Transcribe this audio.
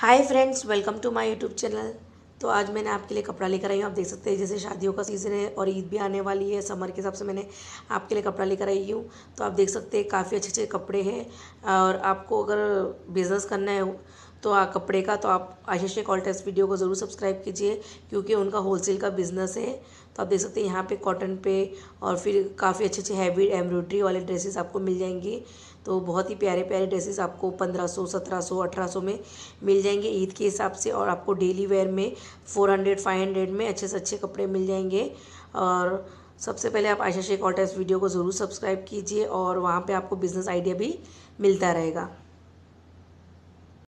Hi friends welcome to my YouTube channel तो आज मैंने आपके लिए कपड़ा लेकर आई हूँ। आप देख सकते हैं, जैसे शादियों का सीज़न है और ईद भी आने वाली है। समर के हिसाब से मैंने आपके लिए कपड़ा लेकर आई हूँ। तो आप देख सकते हैं, काफ़ी अच्छे अच्छे कपड़े हैं। और आपको अगर बिज़नेस करना है तो आ, कपड़े का तो आप आशीष कॉल्टेक्स वीडियो को ज़रूर सब्सक्राइब कीजिए क्योंकि उनका होलसेल का बिज़नेस है। तो आप देख सकते हैं यहाँ पे कॉटन पे और फिर काफ़ी अच्छे अच्छे हैवी एम्ब्रॉयडरी वाले ड्रेसेस आपको मिल जाएँगी। तो बहुत ही प्यारे प्यारे ड्रेसेस आपको पंद्रह सौ सत्रह सौ अठारह सौ में मिल जाएँगे ईद के हिसाब से और आपको डेली वेयर में फोर हंड्रेड फाइव हंड्रेड में अच्छे से अच्छे कपड़े मिल जाएँगे। और सबसे पहले आप आयशा शेख ऑल्टेस वीडियो को ज़रूर सब्सक्राइब कीजिए और वहाँ पे आपको बिज़नेस आइडिया भी मिलता रहेगा।